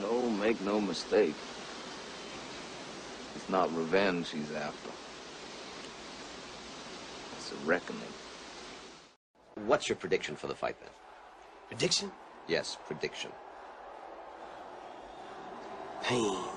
No, make no mistake. It's not revenge he's after. It's a reckoning. What's your prediction for the fight then? Prediction? Yes, prediction. Pain.